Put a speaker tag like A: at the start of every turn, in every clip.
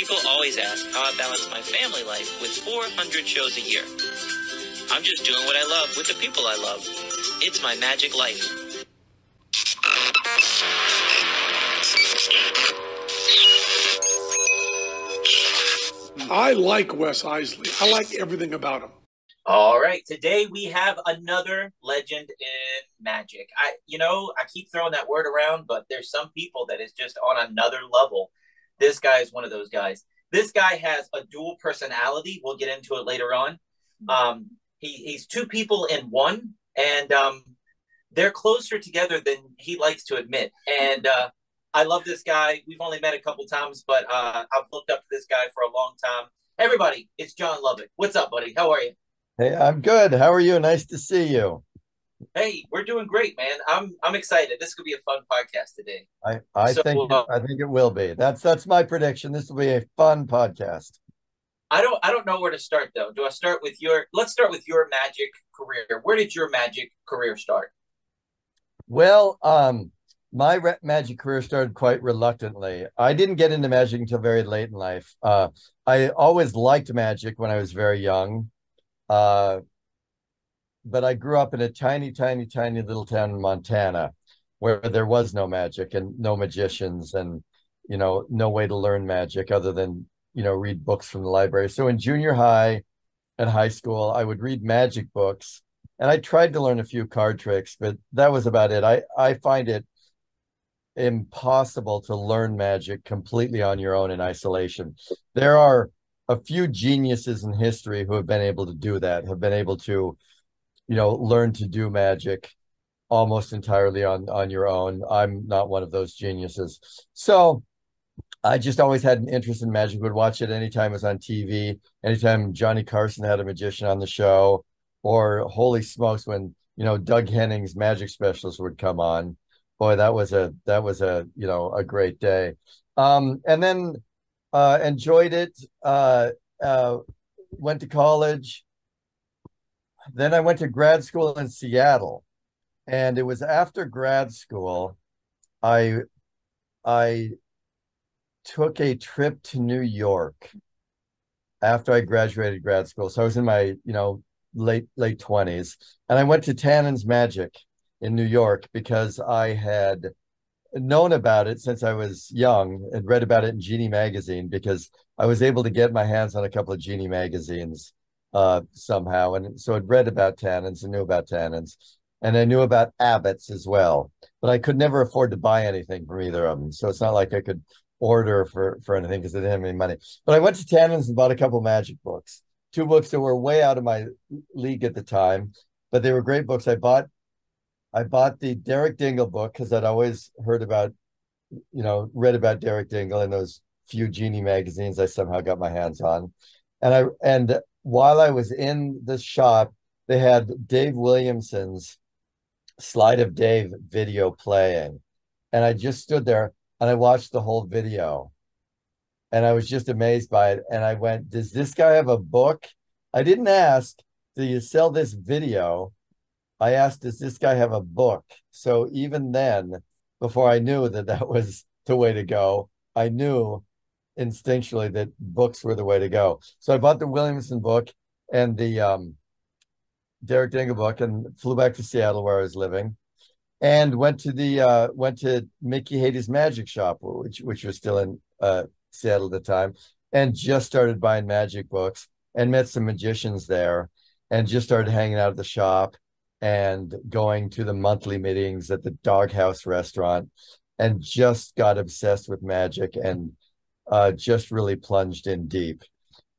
A: People always ask how I balance my family life with 400 shows a year. I'm just doing what I love with the people I love. It's my magic life.
B: I like Wes Iseli. I like everything about him.
C: All right, today we have another legend in magic. I, you know, I keep throwing that word around, but there's some people that is just on another level. This guy is one of those guys. This guy has a dual personality. We'll get into it later on. Um, he, he's two people in one, and um, they're closer together than he likes to admit. And uh, I love this guy. We've only met a couple times, but uh, I've looked up to this guy for a long time. Everybody, it's John Lovick. What's up, buddy? How are you?
D: Hey, I'm good. How are you? Nice to see you.
C: Hey, we're doing great, man. I'm I'm excited. This could be a fun podcast today.
D: I I so, think uh, I think it will be. That's that's my prediction. This will be a fun podcast.
C: I don't I don't know where to start though. Do I start with your Let's start with your magic career. Where did your magic career start?
D: Well, um my re- magic career started quite reluctantly. I didn't get into magic until very late in life. Uh, I always liked magic when I was very young. Uh, but I grew up in a tiny, tiny, tiny little town in Montana where there was no magic and no magicians and, you know, no way to learn magic other than, you know, read books from the library. So in junior high and high school, I would read magic books and I tried to learn a few card tricks, but that was about it. I, I find it impossible to learn magic completely on your own in isolation. There are a few geniuses in history who have been able to do that, have been able to, you know, learn to do magic almost entirely on on your own. I'm not one of those geniuses. So I just always had an interest in magic, would watch it anytime it was on TV, anytime Johnny Carson had a magician on the show, or holy smokes, when you know Doug Henning's magic specials would come on boy, that was a that was a you know a great day. Um, and then uh, enjoyed it. Uh, uh, went to college. Then I went to grad school in Seattle, and it was after grad school, I I took a trip to New York after I graduated grad school. So I was in my you know late late twenties, and I went to Tannen's Magic in New York because I had known about it since I was young and read about it in Genie magazine because I was able to get my hands on a couple of Genie magazines uh, somehow. And so I'd read about Tannen's and knew about Tannen's. And I knew about Abbott's as well, but I could never afford to buy anything from either of them. So it's not like I could order for, for anything because I didn't have any money. But I went to Tannen's and bought a couple magic books, two books that were way out of my league at the time, but they were great books. I bought I bought the Derek Dingle book because I'd always heard about, you know, read about Derek Dingle in those few Genie magazines I somehow got my hands on. And I and while I was in the shop, they had Dave Williamson's Slide of Dave video playing. And I just stood there and I watched the whole video. And I was just amazed by it. And I went, Does this guy have a book? I didn't ask, Do you sell this video? I asked, does this guy have a book? So even then, before I knew that that was the way to go, I knew instinctually that books were the way to go. So I bought the Williamson book and the um, Derek Dingle book and flew back to Seattle where I was living and went to the uh, went to Mickey Hades' magic shop, which which was still in uh, Seattle at the time, and just started buying magic books and met some magicians there and just started hanging out at the shop and going to the monthly meetings at the Doghouse restaurant and just got obsessed with magic and uh, just really plunged in deep.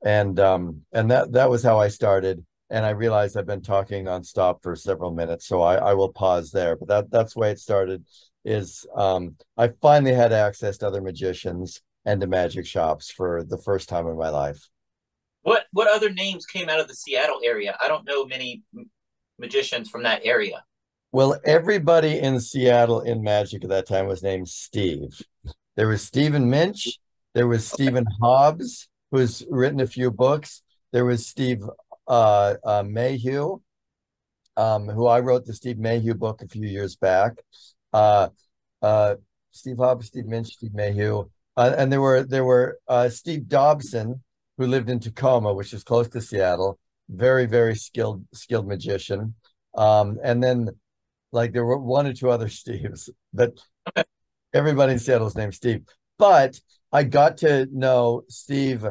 D: And um, and that that was how I started. And I realized I've been talking nonstop for several minutes, so I, I will pause there. But that that's why it started. Is um, I finally had access to other magicians and to magic shops for the first time in my life.
C: What what other names came out of the Seattle area? I don't know many magicians from that area?
D: Well, everybody in Seattle in magic at that time was named Steve. There was Stephen Minch. There was Stephen Hobbs, who's written a few books. There was Steve uh, uh, Mayhew, um, who I wrote the Steve Mayhew book a few years back. Uh, uh, Steve Hobbs, Steve Minch, Steve Mayhew. uh, and there were there were uh, Steve Dobson, who lived in Tacoma, which is close to Seattle, very very skilled skilled magician. Um, and then like there were one or two other Steves, but everybody in Seattle's named Steve. But I got to know Steve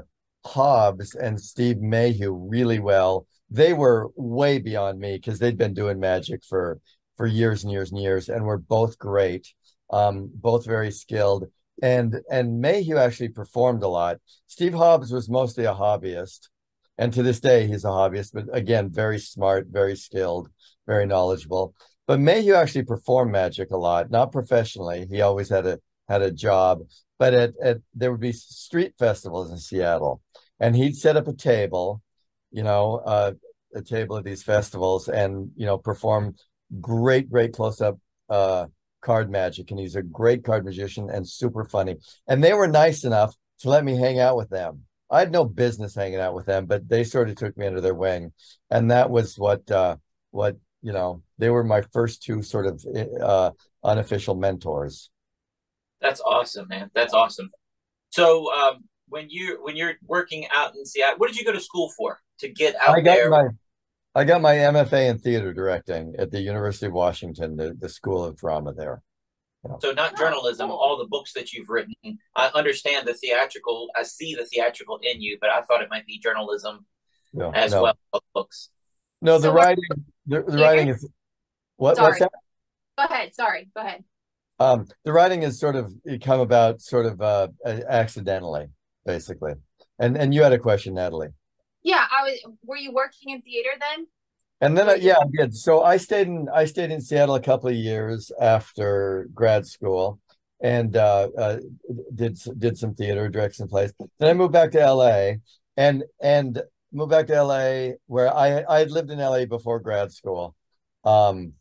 D: Hobbs and Steve Mayhew really well. They were way beyond me because they'd been doing magic for for years and years and years, and were both great, um, both very skilled. And and Mayhew actually performed a lot. Steve Hobbs was mostly a hobbyist, and to this day he's a hobbyist, but again, very smart, very skilled, very knowledgeable. But Mayhew actually performed magic a lot, not professionally. He always had a had a job, but at, at there would be street festivals in Seattle, and he'd set up a table, you know, uh, a table at these festivals, and you know, perform great, great close up uh, card magic. And he's a great card magician and super funny. And they were nice enough to let me hang out with them. I had no business hanging out with them, but they sort of took me under their wing, and that was what uh, what you know. They were my first two sort of uh, unofficial mentors.
C: That's awesome, man. That's awesome. So, um, when you when you're working out in Seattle, what did you go to school for to get out
D: I got
C: there?
D: my I got my MFA in theater directing at the University of Washington, the, the School of Drama there.
C: So not journalism, all the books that you've written. I understand the theatrical. I see the theatrical in you, but I thought it might be journalism
D: No,
C: as
D: no.
C: well. Books.
D: No, the
E: So
D: writing the, the writing is what what's
E: Sorry.
D: that?
E: Go ahead. Sorry. Go ahead.
D: Um, the writing is sort of come about sort of uh accidentally, basically. And and you had a question, Natalie.
E: Yeah, I was. Were you working in theater then?
D: And then, I, yeah, I did. So I stayed in I stayed in Seattle a couple of years after grad school, and uh, uh, did did some theater, direct some plays. Then I moved back to L.A. and and moved back to L.A. where I I had lived in L.A. before grad school. Um,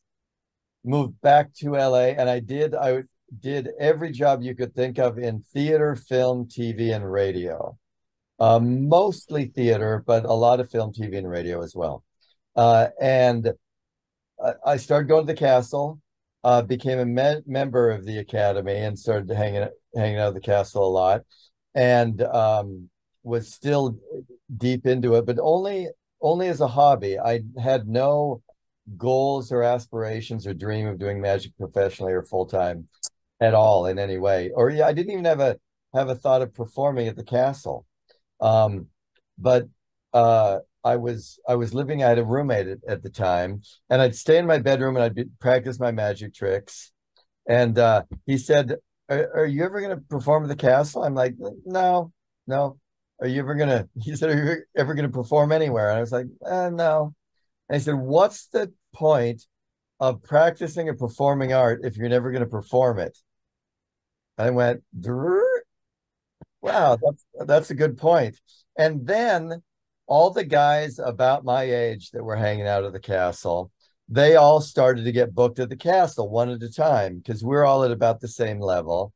D: moved back to L.A. and I did I did every job you could think of in theater, film, TV, and radio. Um, mostly theater, but a lot of film, TV, and radio as well. Uh, and I, I started going to the castle, uh, became a me- member of the academy, and started hanging hanging out at the castle a lot, and um, was still deep into it, but only only as a hobby. I had no goals or aspirations or dream of doing magic professionally or full time at all in any way. Or yeah, I didn't even have a have a thought of performing at the castle. Um, but uh, I was I was living. I had a roommate at, at the time, and I'd stay in my bedroom and I'd be, practice my magic tricks. And uh, he said, are, "Are you ever going to perform at the castle?" I'm like, "No, no." Are you ever gonna? He said, "Are you ever going to perform anywhere?" And I was like, eh, "No." And he said, "What's the point of practicing a performing art if you're never going to perform it?" I went. "Wow, that's that's a good point." And then all the guys about my age that were hanging out at the castle, they all started to get booked at the castle one at a time because we're all at about the same level.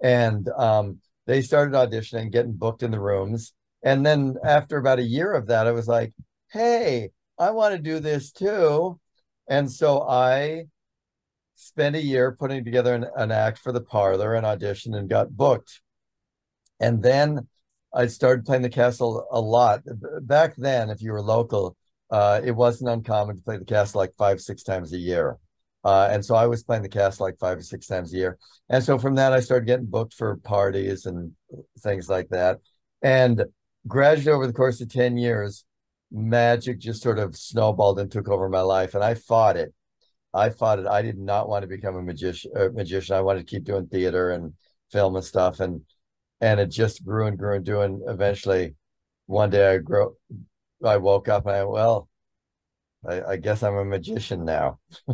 D: And um, they started auditioning, getting booked in the rooms. And then after about a year of that, I was like, hey, I want to do this too. And so I spent a year putting together an, an act for the parlor and auditioned and got booked. And then I started playing the castle a lot. Back then, if you were local, uh, it wasn't uncommon to play the castle like five, six times a year. Uh, and so I was playing the castle like five or six times a year. And so from that, I started getting booked for parties and things like that. And gradually over the course of 10 years, magic just sort of snowballed and took over my life. And I fought it. I fought it. I did not want to become a magician. A magician. I wanted to keep doing theater and film and stuff. And and it just grew and grew and grew. And eventually, one day I grew. I woke up and I well, I, I guess I'm a magician now.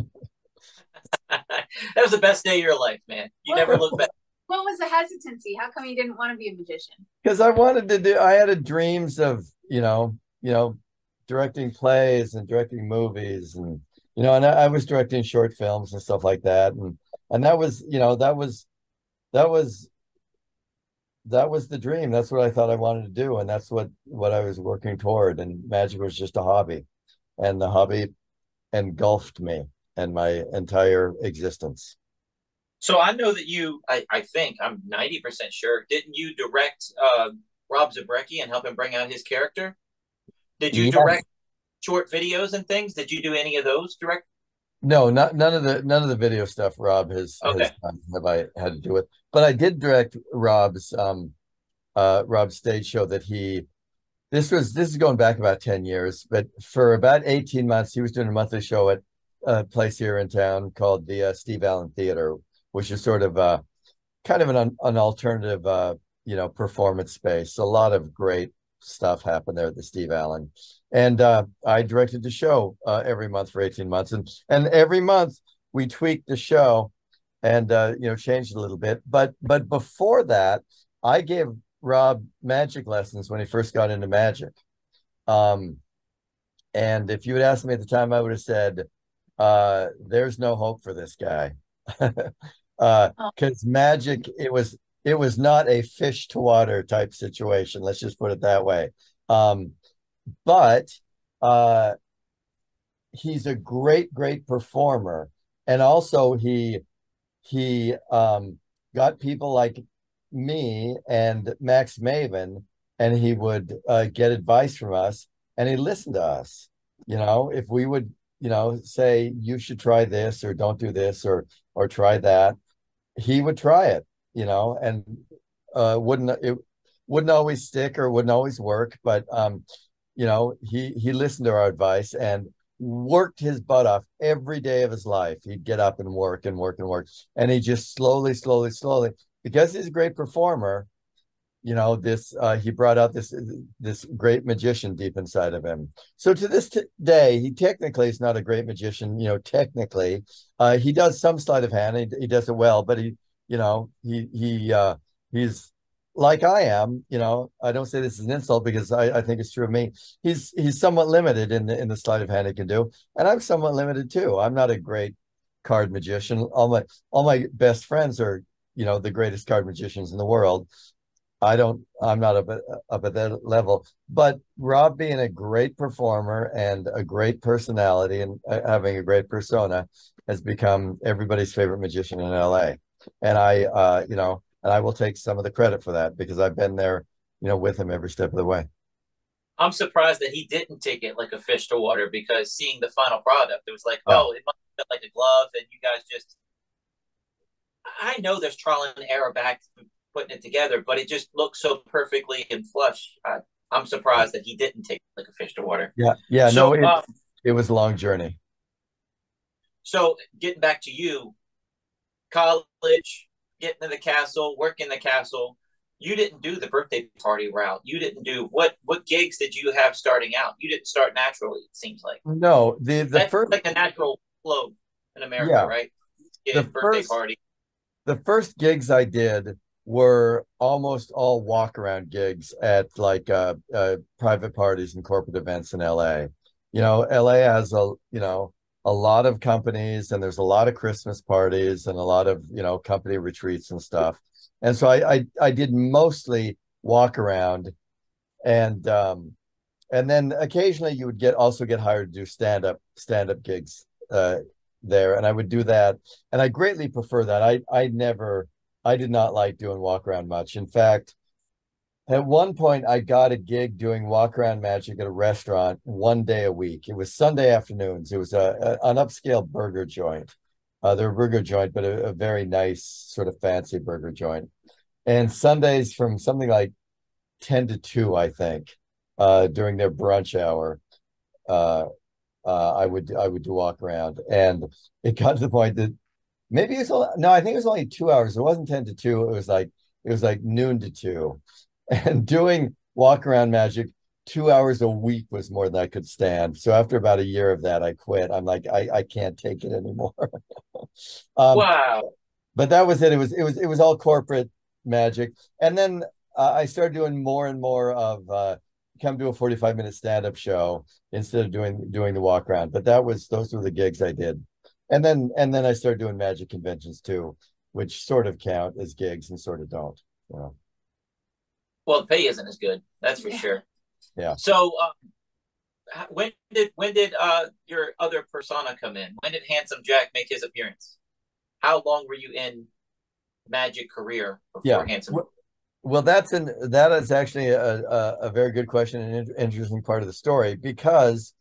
C: that was the best day of your life, man. You never look back.
E: What was the hesitancy? How come you didn't want to be a magician?
D: because I wanted to do. I had a dreams of you know, you know, directing plays and directing movies, and you know, and I, I was directing short films and stuff like that, and and that was you know that was that was that was the dream. That's what I thought I wanted to do, and that's what what I was working toward. And magic was just a hobby, and the hobby engulfed me and my entire existence.
C: So I know that you, I, I think, I'm 90% sure, didn't you direct uh, Rob Zabrecky and help him bring out his character? Did you
D: Yeah.
C: direct short videos and things? Did you do any of those direct?
D: No, not none of the none of the video stuff Rob has, has
C: Okay.
D: done have I had to do with. But I did direct Rob's um uh Rob's stage show that he this was this is going back about 10 years, but for about 18 months he was doing a monthly show at a place here in town called the uh, Steve Allen Theater, which is sort of uh kind of an an alternative uh you know performance space. A lot of great stuff happened there at the Steve Allen. And uh, I directed the show uh, every month for 18 months. And and every month we tweaked the show and uh, you know changed a little bit. But but before that, I gave Rob magic lessons when he first got into magic. Um, and if you had asked me at the time, I would have said, uh, "There's no hope for this guy," because magic it was it was not a fish to water type situation. Let's just put it that way. Um, but uh, he's a great, great performer, and also he he um, got people like me and Max Maven, and he would uh, get advice from us, and he listened to us. You know, if we would, you know, say you should try this or don't do this or or try that, he would try it. You know, and uh, wouldn't it wouldn't always stick or wouldn't always work, but um, you know, he he listened to our advice and worked his butt off every day of his life. He'd get up and work and work and work, and he just slowly, slowly, slowly, because he's a great performer. You know, this uh, he brought out this this great magician deep inside of him. So to this t- day, he technically is not a great magician. You know, technically, uh, he does some sleight of hand. He, he does it well, but he, you know, he he uh, he's like I am, you know, I don't say this is an insult because I, I think it's true of me. He's he's somewhat limited in the in the sleight of hand he can do, and I'm somewhat limited too. I'm not a great card magician. All my all my best friends are, you know, the greatest card magicians in the world. I don't. I'm not up at, up at that level. But Rob, being a great performer and a great personality and uh, having a great persona, has become everybody's favorite magician in LA. And I, uh, you know, and I will take some of the credit for that because I've been there, you know, with him every step of the way.
C: I'm surprised that he didn't take it like a fish to water because seeing the final product, it was like,
D: Oh.
C: oh, it must have been like a glove, and you guys just. I know there's trial and error back putting it together, but it just looks so perfectly and flush. I, I'm surprised that he didn't take like a fish to water.
D: Yeah, yeah.
C: so,
D: no, it,
C: um,
D: it was a long journey.
C: so getting back to you, college, getting to the castle, working the castle. You didn't do the birthday party route. You didn't do what? What gigs did you have starting out? You didn't start naturally. It seems like
D: No, the the
C: that's
D: first
C: like a natural flow in America,
D: Yeah.
C: right? Get
D: The
C: birthday
D: first-
C: party.
D: the first gigs I did were almost all walk around gigs at like uh, uh, private parties and corporate events in LA. You know, LA has a you know a lot of companies and there's a lot of Christmas parties and a lot of you know company retreats and stuff. And so I I, I did mostly walk around, and um, and then occasionally you would get also get hired to do stand up stand up gigs uh, there, and I would do that and I greatly prefer that. I I never I did not like doing walk around much. In fact, at one point I got a gig doing walk around magic at a restaurant one day a week. It was Sunday afternoons. It was a, a an upscale burger joint. Uh, they're a burger joint, but a, a very nice sort of fancy burger joint. And Sundays from something like 10 to 2, I think, uh, during their brunch hour. Uh, uh, I would I would do walk around, and it got to the point that maybe it's no, I think it was only two hours. It wasn't ten to two. It was like it was like noon to two, and doing walk around magic two hours a week was more than I could stand. So after about a year of that, I quit. I'm like I I can't take it anymore. um,
C: wow.
D: but that was it. It was it was it was all corporate magic, and then uh, I started doing more and more of uh, come to a forty five minute stand up show instead of doing doing the walk around. But that was those were the gigs I did, and then and then I started doing magic conventions too, which sort of count as gigs and sort of don't. You know.
C: Well, the pay isn't as good. That's for
E: Yeah.
C: sure.
D: Yeah.
C: So, um, when did when did uh your other persona come in? When did Handsome Jack make his appearance? How long were you in magic career before
D: Yeah.
C: Handsome?
D: Well- Well, that's an that is actually a, a, a very good question and an interesting part of the story because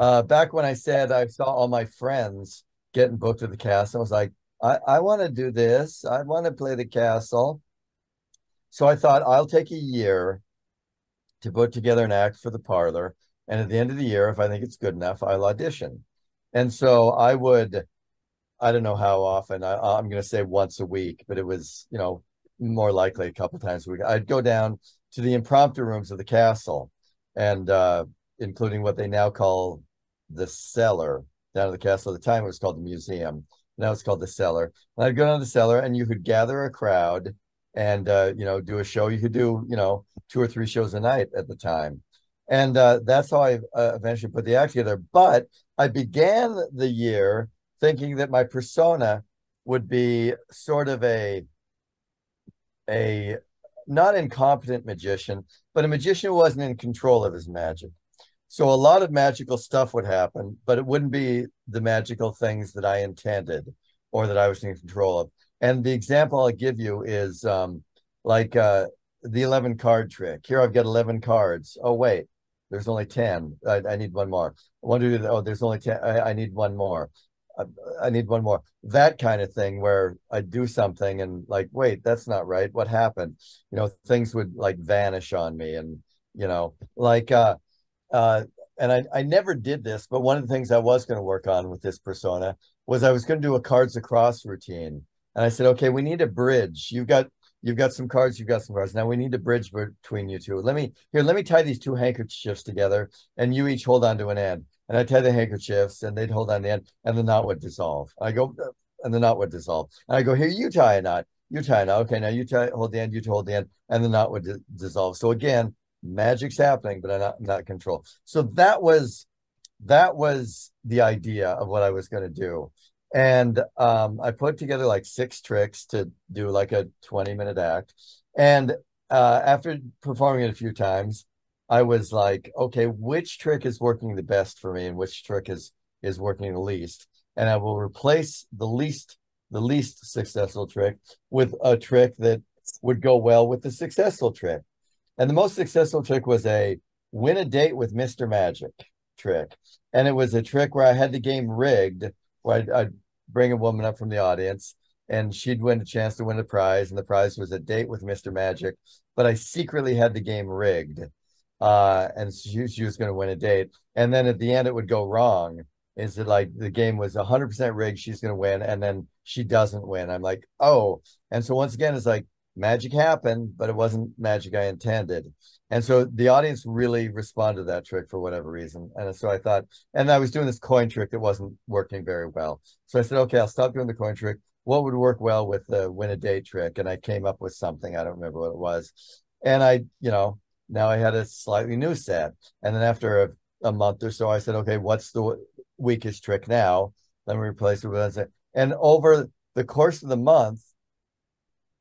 D: uh, back when I said I saw all my friends getting booked at the castle, I was like, I, I want to do this. I want to play the castle. So I thought I'll take a year to put together an act for the parlor. And at the end of the year, if I think it's good enough, I'll audition. And so I would, I don't know how often, I, I'm going to say once a week, but it was, you know, more likely a couple times a week. I'd go down to the impromptu rooms of the castle and uh, including what they now call the cellar down at the castle. At the time, it was called the museum. Now it's called the cellar. And I'd go down to the cellar and you could gather a crowd and, uh, you know, do a show. You could do, you know, two or three shows a night at the time. And uh, that's how I uh, eventually put the act together. But I began the year thinking that my persona would be sort of a a not incompetent magician, but a magician who wasn't in control of his magic. So a lot of magical stuff would happen, but it wouldn't be the magical things that I intended or that I was in control of. And the example I'll give you is um, like uh, the 11 card trick. Here I've got 11 cards. Oh, wait, there's only 10. I, I need one more. To do, oh, there's only 10. I, I need one more. I, I need one more. That kind of thing where I do something and like, wait, that's not right. What happened? You know, things would like vanish on me and, you know, like, uh, uh, and I, I never did this, but one of the things I was going to work on with this persona was I was going to do a cards across routine. And I said, okay, we need a bridge. You've got you've got some cards, you've got some cards. Now we need a bridge between you two. Let me here, let me tie these two handkerchiefs together, and you each hold on to an end. And I tie the handkerchiefs, and they'd hold on the end, and the knot would dissolve. I go, and the knot would dissolve. And I go, here, you tie a knot. You tie a knot. Okay, now you tie, hold the end, you hold the end, and the knot would di- dissolve. So again, magic's happening, but I'm not, not control. So that was that was the idea of what I was going to do. And um, I put together like six tricks to do like a 20 minute act. And uh, after performing it a few times, I was like, okay, which trick is working the best for me and which trick is is working the least? And I will replace the least the least successful trick with a trick that would go well with the successful trick. And the most successful trick was a win a date with Mr. Magic trick. And it was a trick where I had the game rigged, where I'd, I'd bring a woman up from the audience and she'd win a chance to win a prize. And the prize was a date with Mr. Magic. But I secretly had the game rigged. Uh, and she, she was going to win a date. And then at the end, it would go wrong. Is it like the game was 100% rigged? She's going to win. And then she doesn't win. I'm like, oh. And so once again, it's like, magic happened, but it wasn't magic I intended. And so the audience really responded to that trick for whatever reason. And so I thought, and I was doing this coin trick that wasn't working very well. So I said, okay, I'll stop doing the coin trick. What would work well with the win a day trick? And I came up with something. I don't remember what it was. And I, you know, now I had a slightly new set. And then after a, a month or so, I said, okay, what's the weakest trick now? Let me replace it with that. And over the course of the month,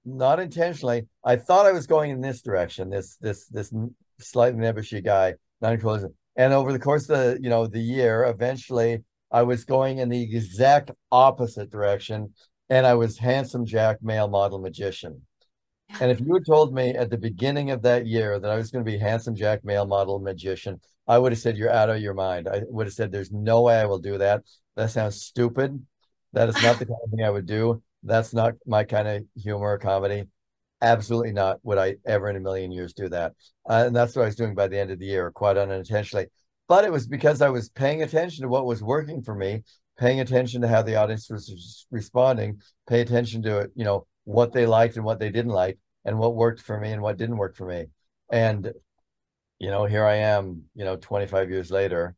D: not intentionally. I thought I was going in this direction, this this this slightly nebbishy guy, non closing. And over the course of the you know the year, eventually I was going in the exact opposite direction, and I was handsome Jack, male model magician. And if you had told me at the beginning of that year that I was going to be handsome Jack, male model magician, I would have said you're out of your mind. I would have said there's no way I will do that. That sounds stupid. That is not the kind of thing I would do. That's not my kind of humor or comedy. Absolutely not would I ever in a million years do that. Uh, and that's what I was doing by the end of the year, quite unintentionally. But it was because I was paying attention to what was working for me, paying attention to how the audience was responding, pay attention to it, you know what they liked and what they didn't like, and what worked for me and what didn't work for me. And you know, here I am, you know, 25 years later.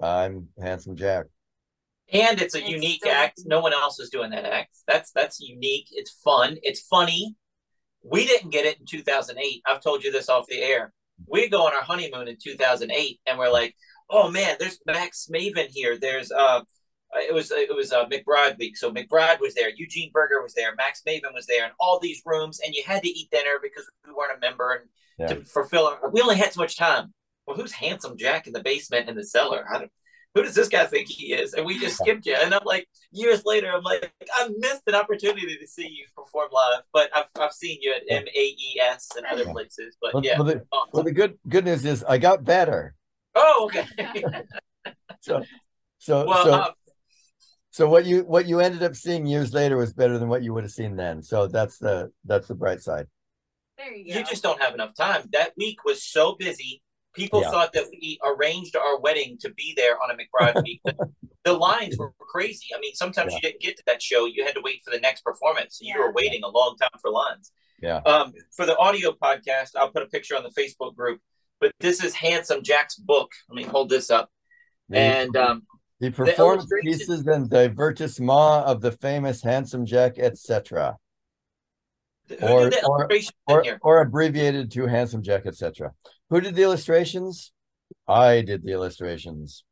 D: I'm handsome Jack.
C: And it's a
E: It's
C: unique
E: so-
C: act. No one else is doing that act. That's that's unique. It's fun. It's funny. We didn't get it in 2008. I've told you this off the air. We go on our honeymoon in 2008, and we're like, "Oh man, there's Max Maven here. There's uh, it was it was uh, McBride week. So McBride was there. Eugene Burger was there. Max Maven was there, and all these rooms. And you had to eat dinner because we weren't a member, and
D: Yeah.
C: to fulfill. Our, we only had so much time. Well, who's handsome Jack in the basement in the cellar? I don't, who does this guy think he is? And we just skipped you. And I'm like, years later, I'm like, I missed an opportunity to see you perform live, but I've, I've seen you at MAES and other places. But
D: Well,
C: yeah.
D: well, the,
C: awesome.
D: well, the good good news is I got better.
C: oh, okay.
D: So so
C: well,
D: so
C: um,
D: so what you what you ended up seeing years later was better than what you would have seen then. So that's the that's the bright side.
E: There you go.
C: you just don't have enough time. That week was so busy. People
D: Yeah.
C: thought that we arranged our wedding to be there on a McBride week. The lines were crazy. I mean, sometimes
D: Yeah.
C: you didn't get to that show. You had to wait for the next performance. So you were waiting a long time for lines.
D: Yeah.
C: Um, for the audio podcast, I'll put a picture on the Facebook group. But this is Handsome Jack's book. Let me hold this up.
D: The,
C: And um,
D: the performance
C: illustration-
D: pieces and divertissement of the famous handsome Jack, etc. Or- or- Or or abbreviated to handsome Jack, etc. Who did the illustrations? I did the illustrations.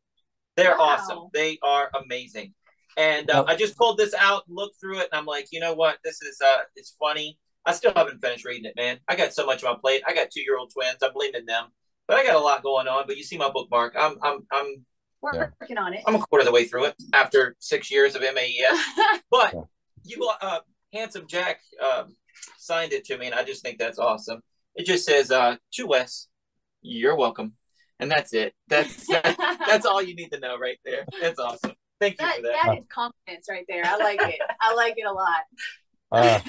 C: They're
E: Wow.
C: awesome. They are amazing. And uh,
D: Well-
C: I just pulled this out, looked through it, and I'm like, you know what? This is uh, it's funny. I still haven't finished reading it, man. I got so much on my plate. I got two year old twins. I'm blaming them, but I got a lot going on. But you see my bookmark. I'm I'm I'm
E: We're
D: Yeah.
E: working on it.
C: I'm a quarter of the way through it after six years of MAES. But
D: Yeah.
C: you, uh, handsome Jack, um, signed it to me, and I just think that's awesome. It just says, uh, to Wes, you're welcome, and that's it. That's that's all you need to know right there. That's awesome. Thank you
E: that,
C: for that.
E: that is confidence right there. I like it. I like it a lot.
D: Uh,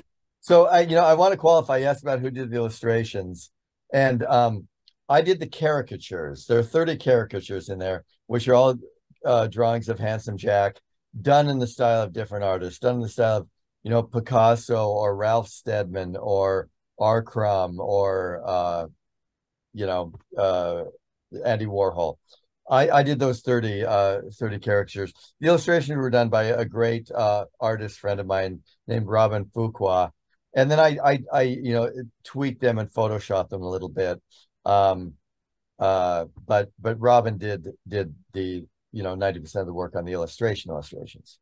D: so I, you know, I want to qualify. You asked about who did the illustrations, and um, I did the caricatures. There are 30 caricatures in there, which are all uh, drawings of Handsome Jack, done in the style of different artists, done in the style of, you know, Picasso or Ralph Steadman or R. Crumb or, uh, you know, uh, Andy Warhol. I, I did those 30, uh, 30 caricatures. The illustrations were done by a great uh, artist friend of mine named Robin Fuqua. And then I, I, I, you know, tweaked them and photoshopped them a little bit. Um, uh, but, but Robin did, did the, you know, 90% of the work on the illustration illustrations.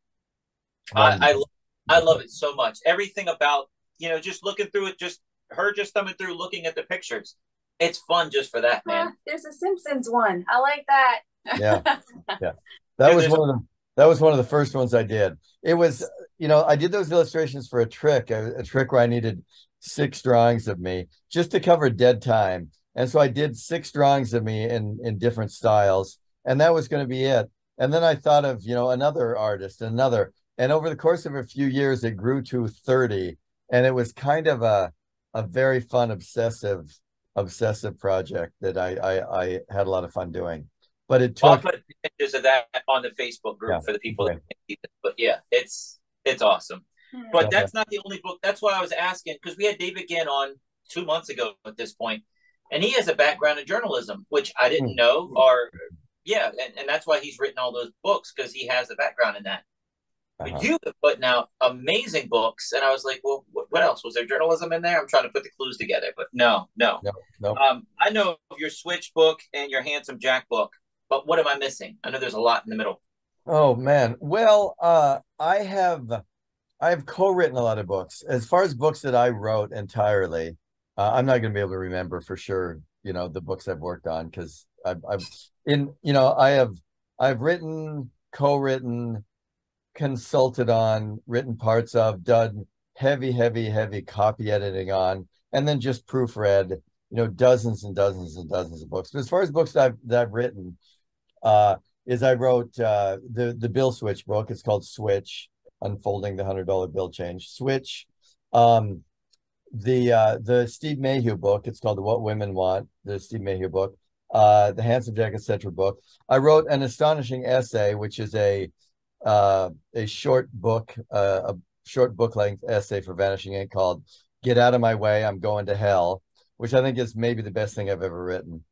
C: I, I I love it so much. Everything about you know, just looking through it, just her just thumbing through, looking at the pictures. It's fun just for that,
E: Huh,
C: man.
E: there's a Simpsons one. I like that.
D: Yeah. yeah. That
C: Yeah,
D: was one of the that was one of the first ones I did. It was, you know, I did those illustrations for a trick, a, a trick where I needed six drawings of me just to cover dead time. And so I did six drawings of me in in different styles, and that was going to be it. And then I thought of, you know, another artist, another, and over the course of a few years, it grew to 30. And it was kind of a a very fun, obsessive, obsessive project that I I, I had a lot of fun doing. But it took.
C: I'll
D: took
C: put pictures of that on the Facebook group
D: Yeah,
C: for the people
D: okay.
C: that can see it. But yeah, it's it's awesome.
E: Hmm.
C: But
D: Okay.
C: that's not the only book. That's why I was asking because we had David Ginn on two months ago at this point, and he has a background in journalism, which I didn't
D: Hmm.
C: know. Or yeah, and, and that's why he's written all those books because he has a background in that.
D: Uh-huh.
C: But you have putting out amazing books, and I was like, well, what, what else was there? Journalism in there? I'm trying to put the clues together, but no, no,
D: No, no.
C: Um, I know of your Switch book and your Handsome Jack book, but what am I missing? I know there's a lot in the middle.
D: Oh man. Well, uh I have I've co-written a lot of books. As far as books that I wrote entirely, uh, I'm not going to be able to remember for sure, you know, the books I've worked on because I've I've in, you know, I have I've written, co-written, consulted on, written parts of, done heavy, heavy, heavy copy editing on, and then just proofread, you know, dozens and dozens and dozens of books. But as far as books that I've that I've written, uh is I wrote uh, the the Bill Switch book. It's called Switch: Unfolding the Hundred Dollar Bill Change. Switch, um, the uh, the Steve Mayhew book. It's called What Women Want. The Steve Mayhew book. Uh, the Handsome Jack, etc. book. I wrote an astonishing essay, which is a uh, a short book, uh, a short book length essay for Vanishing Ink called "Get Out of My Way, I'm Going to Hell," which I think is maybe the best thing I've ever written.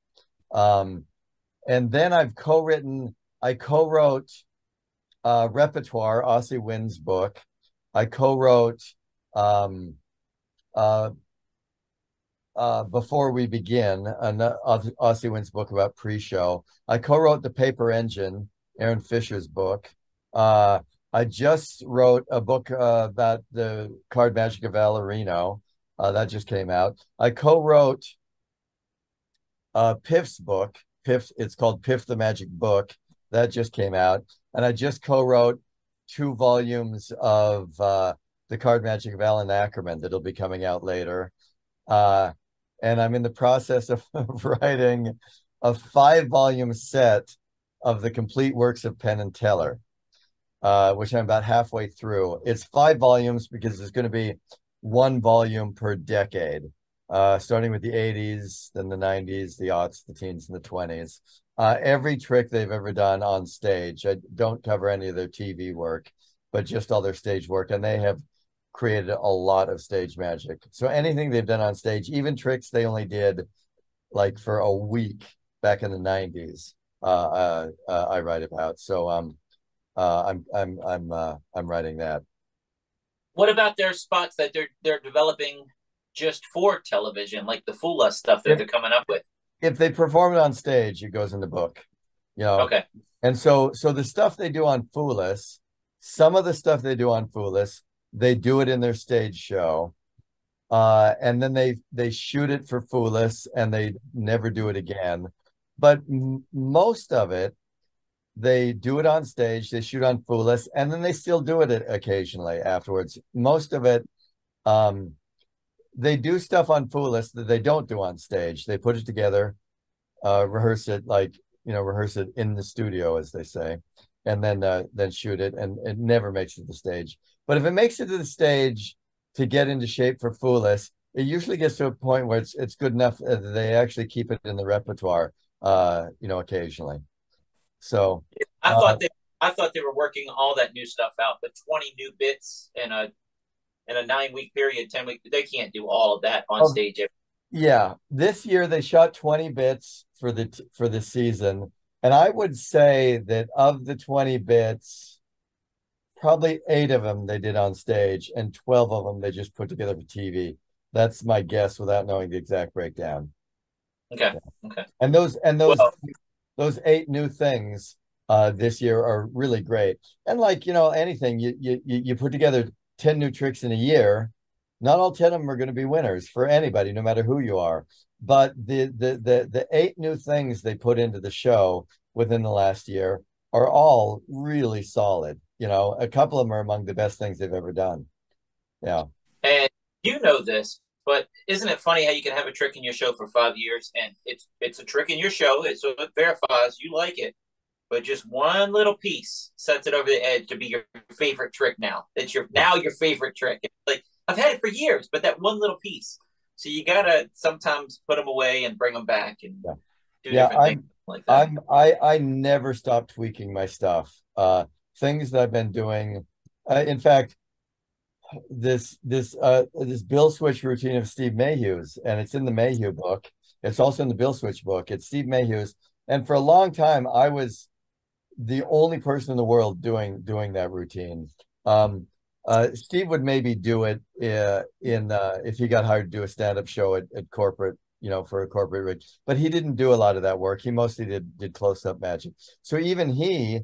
D: Um, and then I've co-written I co-wrote uh, Repertoire, Asi Wind's book. I co-wrote um, uh, uh, Before We Begin, an Asi Wind's book about pre-show. I co-wrote The Paper Engine, Aaron Fisher's book. Uh, I just wrote a book uh, about the card magic of Valerino. Uh, that just came out. I co-wrote uh, Piff's book. Piff, it's called Piff the Magic Book That just came out. And I just co-wrote two volumes of uh, The Card Magic of Allan Ackerman that'll be coming out later. Uh, and I'm in the process of writing a five volume set of the complete works of Penn and Teller, uh, which I'm about halfway through. It's five volumes because there's going to be one volume per decade, uh, starting with the 80s, then the 90s, the aughts, the teens, and the 20s. Uh, every trick they've ever done on stage. I don't cover any of their TV work, but just all their stage work. And they have created a lot of stage magic. So anything they've done on stage, even tricks they only did like for a week back in the 90s, uh, uh, uh, I write about. So um, uh, I'm I'm I'm uh, I'm writing that.
C: What about their spots that they're they're developing just for television, like the Fool Us stuff that
D: If-
C: they're coming up with?
D: If they perform it on stage, it goes in the book. You know,
C: Okay,
D: And so, so the stuff they do on Fool Us, some of the stuff they do on Fool Us, they do it in their stage show, uh, and then they they shoot it for Fool Us, and they never do it again. But m- most of it, they do it on stage, they shoot on Fool Us, and then they still do it occasionally afterwards. Most of it, um, they do stuff on Fool Us that they don't do on stage. They put it together, uh, rehearse it like you know, rehearse it in the studio, as they say, and then uh, then shoot it, and it never makes it to the stage. But if it makes it to the stage to get into shape for Fool Us, it usually gets to a point where it's it's good enough that they actually keep it in the repertoire, uh, you know, occasionally. So
C: I
D: Uh,
C: thought they I thought they were working all that new stuff out, but twenty new bits in a in a nine week period, ten week they can't do all of that on
D: Oh.
C: stage.
D: yeah, this year they shot 20 bits for the for the season, and I would say that of the 20 bits, probably eight of them they did on stage, and 12 of them they just put together for TV. That's my guess without knowing the exact breakdown.
C: Okay, okay.
D: And those and those
C: Well-
D: those eight new things uh this year are really great. And like, you know, anything you you you put together 10 new tricks in a year, not all 10 of them are going to be winners for anybody, no matter who you are. But the the the the eight new things they put into the show within the last year are all really solid. You know, a couple of them are among the best things they've ever done. Yeah.
C: And you know this, but isn't it funny how you can have a trick in your show for five years and it's it's a trick in your show, it, so it verifies you like it, but just one little piece sets it over the edge to be your favorite trick now. It's your now your favorite trick. It's like I've had it for years, but that one little piece. So you gotta sometimes put them away and bring them back and
D: Yeah.
C: do
D: Yeah,
C: different
D: I'm-
C: things like that.
D: I'm I I never stop tweaking my stuff. Uh, things that I've been doing. Uh, in fact, this this uh this Bill Switch routine of Steve Mayhew's, and it's in the Mayhew book. It's also in the Bill Switch book. It's Steve Mayhew's, and for a long time I was the only person in the world doing doing that routine. Um, uh, Steve would maybe do it uh, in uh, if he got hired to do a stand-up show at, at corporate, you know, for a corporate rich, but he didn't do a lot of that work. He mostly did did close-up magic. So even he,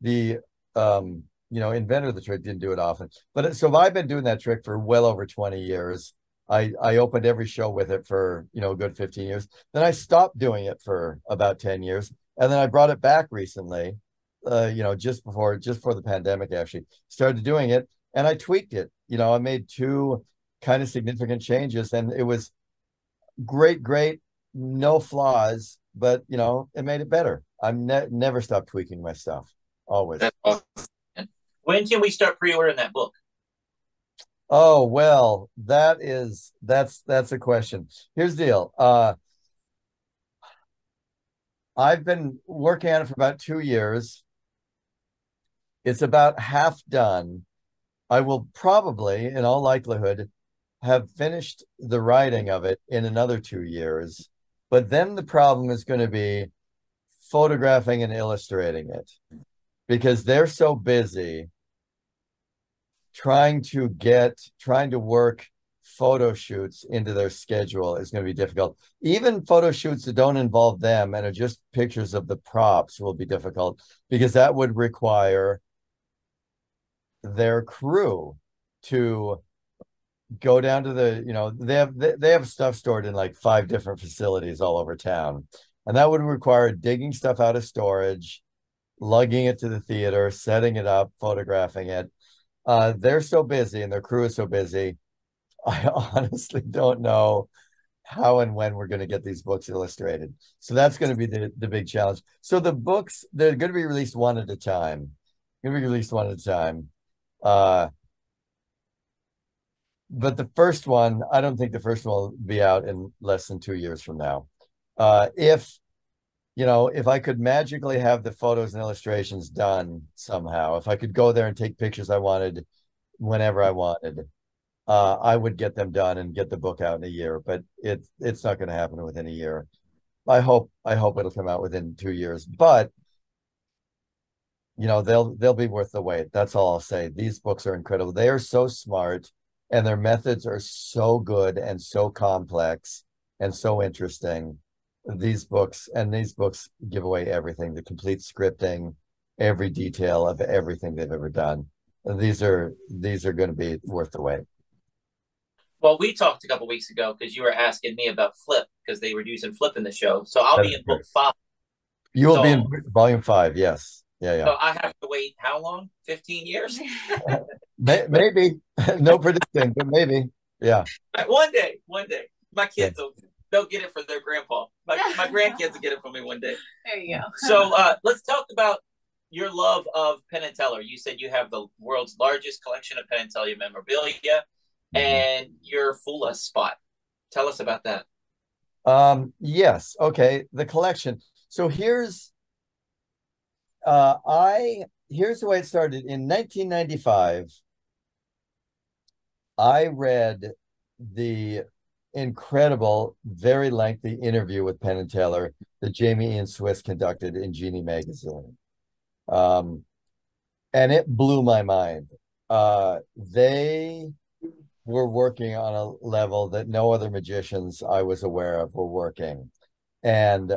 D: the um, you know, inventor of the trick, didn't do it often. But so I've been doing that trick for well over 20 years. I I opened every show with it for you know a good 15 years. Then I stopped doing it for about 10 years, and then I brought it back recently. Uh, you know, just before just before the pandemic, actually started doing it, and I tweaked it. You know, I made two kind of significant changes, and it was great, great, no flaws, but you know, it made it better. I'm ne- never stopped tweaking my stuff. Always.
C: That's awesome. When can we start pre-ordering that book?
D: Oh, well, that is that's that's a question. Here's the deal. Uh I've been working on it for about two years. It's about half done. I will probably, in all likelihood, have finished the writing of it in another two years. But then the problem is going to be photographing and illustrating it because they're so busy trying to get trying to work photo shoots into their schedule is going to be difficult. Even photo shoots that don't involve them and are just pictures of the props will be difficult because that would require their crew to go down to the you know they have they, they have stuff stored in like five different facilities all over town. And that would require digging stuff out of storage lugging it to the theater, setting it up, photographing it. Uh, they're so busy and their crew is so busy. I honestly don't know how and when we're going to get these books illustrated. So that's going to be the, the big challenge. So the books, they're going to be released one at a time. Going to be released one at a time. Uh, but the first one, I don't think the first one will be out in less than two years from now. Uh, if you know, if I could magically have the photos and illustrations done somehow, if I could go there and take pictures I wanted whenever I wanted, uh, I would get them done and get the book out in a year. But it's it's not going to happen within a year. I hope I hope it'll come out within two years. But you know they'll they'll be worth the wait. That's all I'll say. These books are incredible. They are so smart, and their methods are so good and so complex and so interesting these books and these books give away everything the complete scripting every detail of everything they've ever done. And these are these are going to be worth the wait.
C: Well we talked a couple weeks ago because you were asking me about flip because they were using flip in the show. So i'll That's be in book five.
D: You will so, be in volume five yes. Yeah yeah.
C: So i have to wait how long? 15 years?
D: Maybe. No predicting but maybe. Yeah.
C: One day one day. My kids yeah. will they'll get it for their grandpa. My, my grandkids will get it for me one day.
E: There you go.
C: so uh, let's talk about your love of Penn and Teller. You said you have the world's largest collection of Penn and Teller memorabilia, and your Fool Us spot. Tell us about that.
D: Um, yes. Okay. The collection. So here's, uh, I here's the way it started in 1995. I read the incredible, very lengthy interview with Penn and Teller that Jamy Ian Swiss conducted in Genii magazine. Um, and it blew my mind. Uh, they were working on a level that no other magicians I was aware of were working. And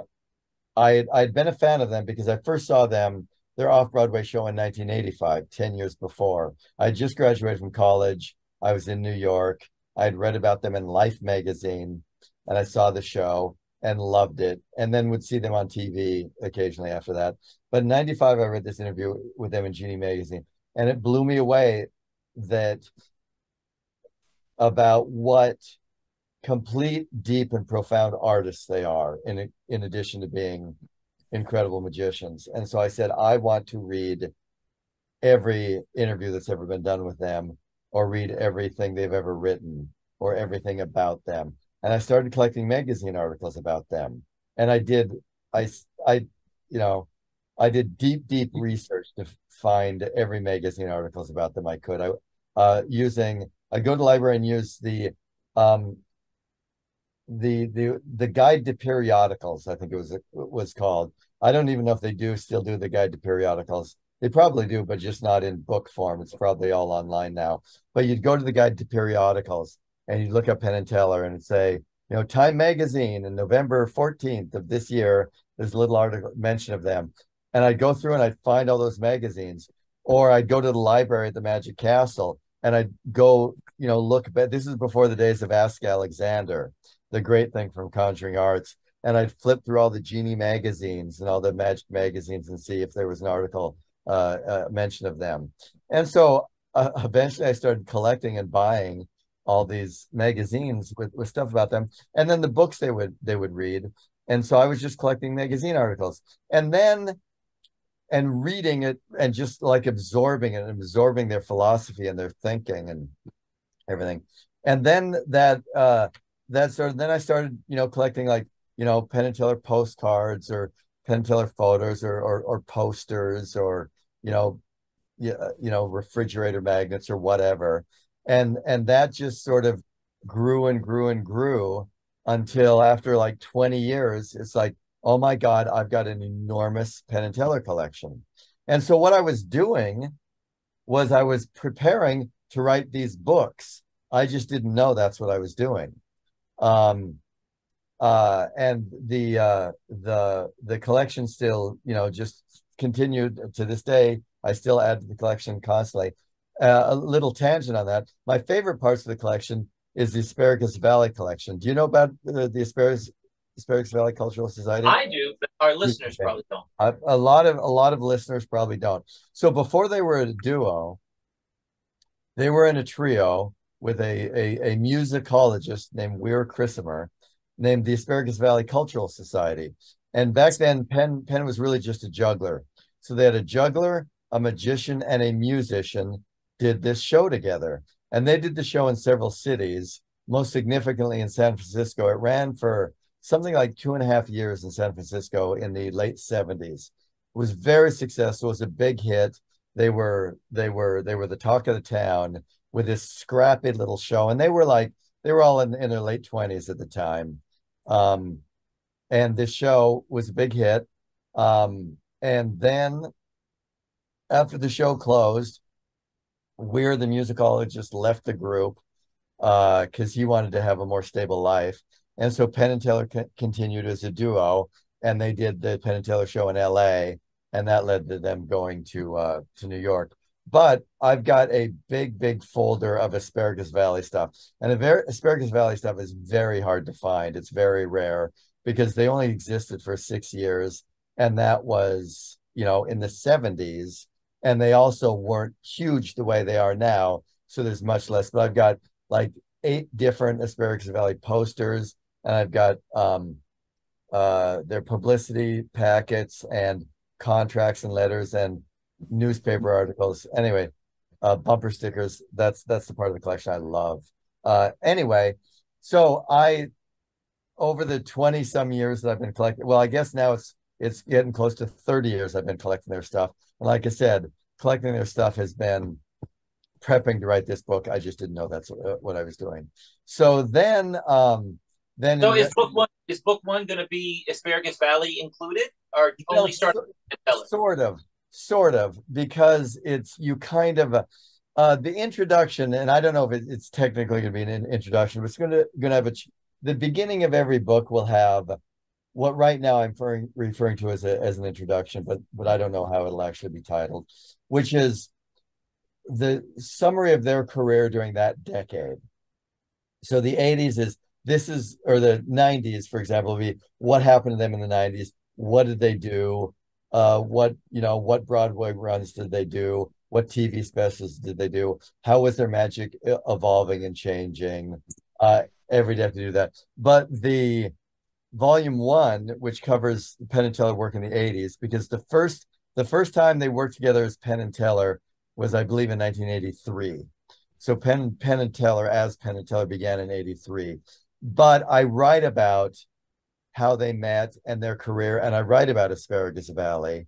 D: I I'd been a fan of them because I first saw them their off-Broadway show in 1985, 10 years before. I just graduated from college. I was in New York I'd read about them in Life magazine and I saw the show and loved it and then would see them on TV occasionally after that. But in 95, I read this interview with them in Genii magazine and it blew me away that about what complete, deep, and profound artists they are in, in addition to being incredible magicians. And so I said, I want to read every interview that's ever been done with them or read everything they've ever written or everything about them. And I started collecting magazine articles about them. And I did, I, I, you know, I did deep, deep research to find every magazine articles about them I could. I, uh, using, I go to the library and use the, um, the the the guide to periodicals. I think it was it was called. I don't even know if they do still do the guide to periodicals. They probably do, but just not in book form. It's probably all online now. But you'd go to the guide to periodicals and you'd look up Penn and Teller and say, you know, Time Magazine in November 14th of this year, there's a little article mention of them. And I'd go through and I'd find all those magazines. Or I'd go to the library at the Magic Castle and I'd go, you know, look at this is before the days of Ask Alexander, the great thing from Conjuring Arts. And I'd flip through all the Genii magazines and all the Magic magazines and see if there was an article uh, uh, mention of them. And so uh, eventually I started collecting and buying all these magazines with, with stuff about them and then the books they would they would read and so i was just collecting magazine articles and then and reading it and just like absorbing it and absorbing their philosophy and their thinking and everything and then that uh that started then i started you know collecting like you know penn and teller postcards or penn and teller photos or, or or posters or you know, you, you know, refrigerator magnets or whatever. And and that just sort of grew and grew and grew until after like 20 years, it's like, oh my God, I've got an enormous Penn and Teller collection. And so what I was doing was I was preparing to write these books. I just didn't know that's what I was doing. Um, uh, and the uh, the the collection still, you know, just continued to this day. I still add to the collection constantly. Uh, a little tangent on that. My favorite parts of the collection is the Asparagus Valley collection. Do you know about the, the Asparagus Asparagus Valley Cultural Society?
C: I do, but our listeners probably don't.
D: A, a lot of a lot of listeners probably don't. So before they were a duo, they were in a trio with a a, a musicologist named Weir Chrisemer, named the Asparagus Valley Cultural Society. And back then, Penn Penn was really just a juggler. So they had a juggler, a magician, and a musician did this show together. And they did the show in several cities, most significantly in San Francisco. It ran for something like two and a half years in San Francisco in the late 70s. It was very successful. It was a big hit. They were they were they were the talk of the town with this scrappy little show. And they were like, they were all in, in their late 20s at the time. Um, and this show was a big hit. Um, and then after the show closed, Weir, the musicologist, left the group because uh, he wanted to have a more stable life. And so Penn and Teller co- continued as a duo, and they did the Penn and Teller show in L.A., and that led to them going to uh, to New York. But I've got a big, big folder of Asparagus Valley stuff, and Asparagus Valley stuff is very hard to find. It's very rare because they only existed for six years, and that was you know in the seventies and they also weren't huge the way they are now. So there's much less. But I've got like eight different Asparagus Valley posters, and I've got um, uh, their publicity packets and contracts and letters and newspaper articles. Anyway, uh, bumper stickers. That's that's the part of the collection I love. Uh, anyway, so I over the 20 some years that I've been collecting, well, I guess now it's it's getting close to 30 years I've been collecting their stuff. And like I said, collecting their stuff has been prepping to write this book. I just didn't know that's what, what I was doing. So then, um, then
C: so is the, book one is book one going to be Asparagus Valley included, or only start?
D: So, sort of, sort of, because it's you kind of. Uh, the introduction, and I don't know if it, it's technically going to be an introduction, but it's going to going to have a. The beginning of every book will have what right now I'm referring, referring to as a, as an introduction, but but I don't know how it'll actually be titled, which is the summary of their career during that decade. So the 80s is this is or the 90s, for example, be what happened to them in the 90s, what did they do, uh, what you know, what Broadway runs did they do, what TV specials did they do, how was their magic evolving and changing. Uh, every day to do that, but the volume one, which covers Penn and Teller work in the 80s, because the first the first time they worked together as Penn and Teller was, I believe, in 1983. So Penn Penn and Teller as Penn and Teller began in 83. But I write about how they met and their career, and I write about Asparagus Valley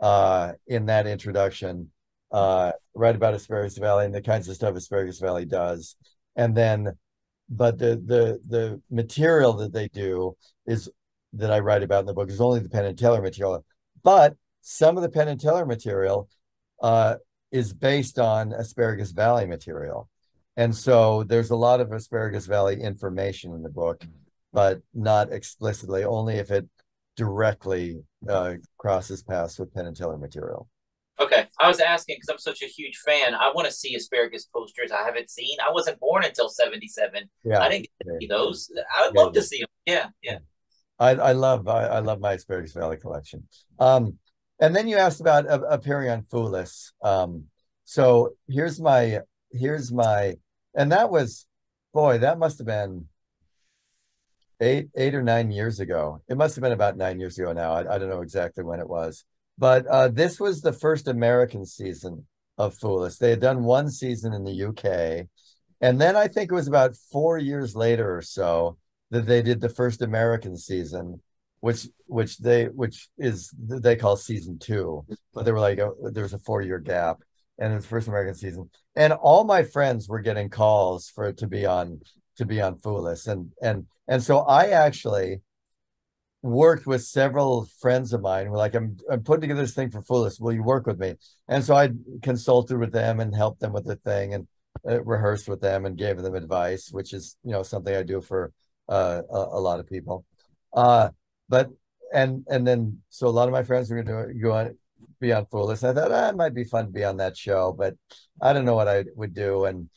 D: uh, in that introduction. Uh, write about Asparagus Valley and the kinds of stuff Asparagus Valley does, and then but the the the material that they do is that I write about in the book is only the Penn and Teller material. But some of the Penn and Teller material uh, is based on Asparagus Valley material. And so there's a lot of Asparagus Valley information in the book, but not explicitly, only if it directly uh, crosses paths with Penn and Teller material.
C: Okay, I was asking because I'm such a huge fan. I want to see asparagus posters. I haven't seen. I wasn't born until '77. Yeah, I didn't get to see those. I would yeah, love to see them. Yeah, yeah.
D: I, I love I, I love my asparagus valley collection. Um, and then you asked about uh, appearing on Fool Us. Um, so here's my here's my, and that was, boy, that must have been eight eight or nine years ago. It must have been about nine years ago now. I, I don't know exactly when it was. But uh, this was the first American season of Fool Us. They had done one season in the UK. And then I think it was about four years later or so that they did the first American season, which which they which is they call season two. But they were like was a four year gap, and it was first American season. And all my friends were getting calls for to be on to be on Fool Us, and and and so I actually worked with several friends of mine. Were like, I'm I'm putting together this thing for Fool Us. Will you work with me? And so I consulted with them and helped them with the thing and uh, rehearsed with them and gave them advice, which is you know something I do for uh, a, a, lot of people. Uh, but and and then so a lot of my friends were going to go on be on Fool Us. I thought ah, it might be fun to be on that show, but I don't know what I would do, and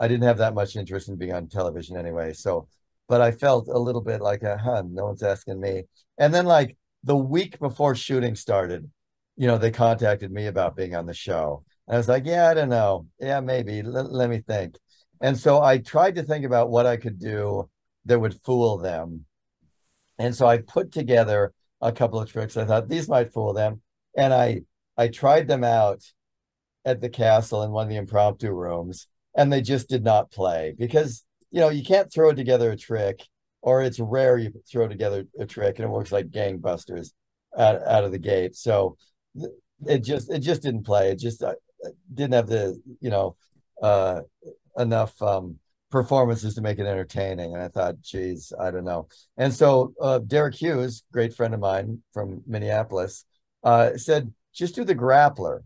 D: I didn't have that much interest in being on television anyway. So but I felt a little bit like, huh, no one's asking me. And then like the week before shooting started, you know, they contacted me about being on the show. And I was like, yeah, I don't know. Yeah, maybe. L- let me think. And so I tried to think about what I could do that would fool them. And so I put together a couple of tricks. I thought these might fool them. And I I tried them out at the castle in one of the impromptu rooms, and they just did not play because you know you can't throw together a trick, or it's rare you throw together a trick and it works like gangbusters out, out of the gate. So it just it just didn't play. It just uh, didn't have the you know uh, enough um, performances to make it entertaining. And I thought, geez, I don't know. And so uh, Derek Hughes, great friend of mine from Minneapolis, uh, said, just do the grappler.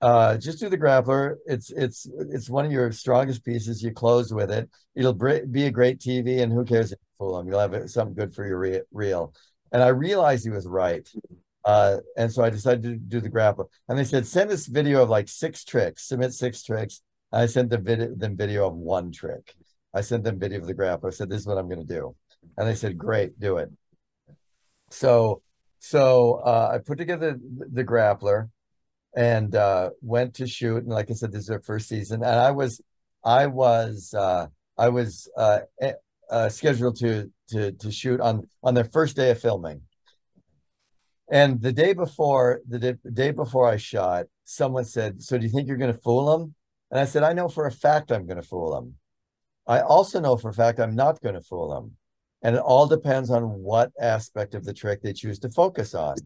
D: Uh, just do the grappler. It's it's it's one of your strongest pieces. You close with it. It'll be a great TV, and who cares if you fool them? You'll have something good for your re- reel. And I realized he was right. Uh, and so I decided to do the grappler. And they said, send us video of like six tricks, submit six tricks. I sent them video, them video of one trick. I sent them video of the grappler. I said, this is what I'm going to do. And they said, great, do it. So so uh, I put together the, the grappler and uh, went to shoot. And like I said, this is their first season, and I was, I was, uh, I was uh, uh, scheduled to to to shoot on on their first day of filming. And the day before, the day, the day before I shot, someone said, "So do you think you're going to fool them?" And I said, "I know for a fact I'm going to fool them. I also know for a fact I'm not going to fool them." and it all depends on what aspect of the trick they choose to focus on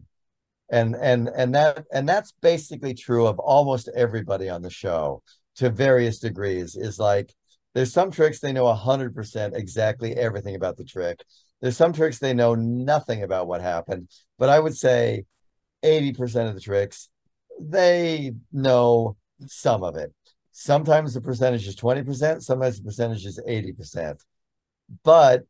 D: and and and that and that's basically true of almost everybody on the show to various degrees is like there's some tricks they know 100% exactly everything about the trick. There's some tricks they know nothing about what happened. But i would say 80% of the tricks they know some of it. Sometimes the percentage is 20% sometimes the percentage is 80% but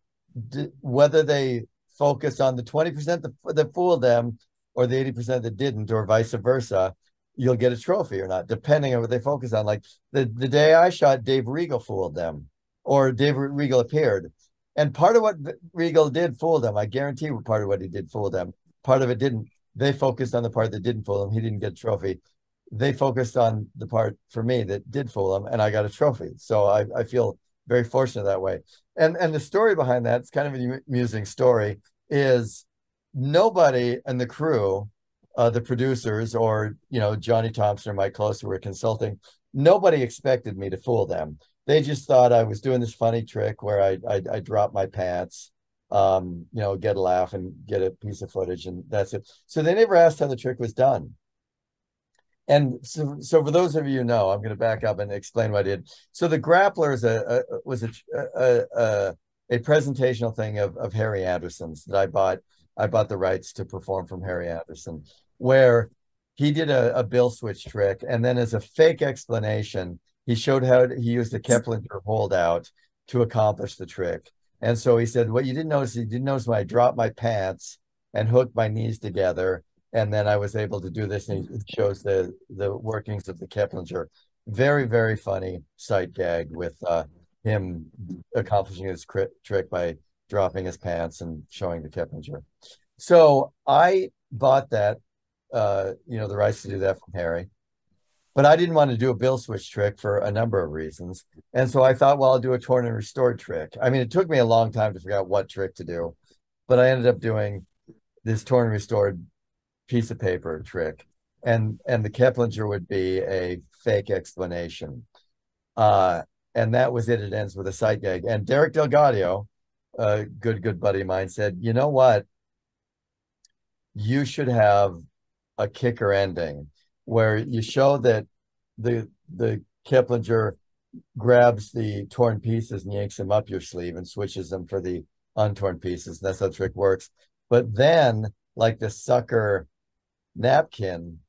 D: whether they focus on the 20% that, that fooled them or the 80% that didn't or vice versa you'll get a trophy or not depending on what they focus on. Like the, the day i shot dave regal fooled them or dave regal appeared. And part of what regal did fool them i guarantee part of what he did fool them part of it didn't they focused on the part that didn't fool them he didn't get a trophy. They focused on the part for me that did fool them and i got a trophy. So i, I feel very fortunate that way. And and the story behind that, it's kind of an amusing story, is nobody in the crew, uh, the producers or you know Johnny Thompson or Mike Close who were consulting, nobody expected me to fool them. They just thought I was doing this funny trick where I I, I drop my pants, um, you know, get a laugh and get a piece of footage, and that's it. So they never asked how the trick was done. And so, so for those of you who know, I'm going to back up and explain what I did. So the grappler is a, a was a, a, a, a presentational thing of, of Harry Anderson's that I bought. I bought the rights to perform from Harry Anderson, where he did a, a bill switch trick, and then as a fake explanation, he showed how he used a Kepplinger holdout to accomplish the trick. And so he said, "What you didn't notice, you didn't notice when I dropped my pants and hooked my knees together." and then I was able to do this, and it shows the the workings of the Kepplinger. Very very funny sight gag with uh, him accomplishing his trick by dropping his pants and showing the Kepplinger. So I bought that, uh, you know, the rights to do that from Harry. But I didn't want to do a bill switch trick for a number of reasons. And so I thought, well, I'll do a torn and restored trick. I mean, it took me a long time to figure out what trick to do, but I ended up doing this torn and restored piece of paper trick, and and the Kepplinger would be a fake explanation. Uh, and that was it. It ends with a sight gag. And Derek DelGaudio, a good good buddy of mine, said, "You know what? You should have a kicker ending where you show that the the Kepplinger grabs the torn pieces and yanks them up your sleeve and switches them for the untorn pieces. That's how the trick works. But then, like the sucker napkin,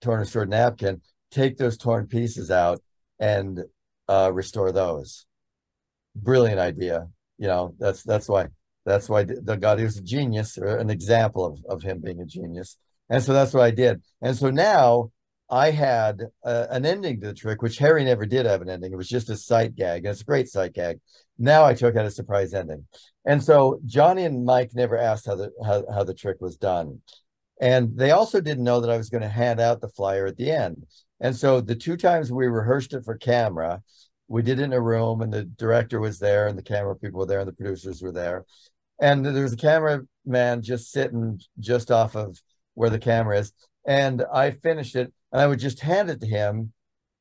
D: torn restored napkin, take those torn pieces out and uh, restore those. Brilliant idea. You know, that's that's why that's why DelGaudio is a genius or an example of, of him being a genius. And so that's what I did. And so now I had uh, an ending to the trick, which Harry never did have an ending. It was just a sight gag. And it's a great sight gag. Now I took out a surprise ending. And so Johnny and Mike never asked how the how, how the trick was done. And they also didn't know that I was going to hand out the flyer at the end. And so the two times we rehearsed it for camera, we did it in a room and the director was there and the camera people were there and the producers were there. And there was a cameraman just sitting just off of where the camera is. And I finished it and I would just hand it to him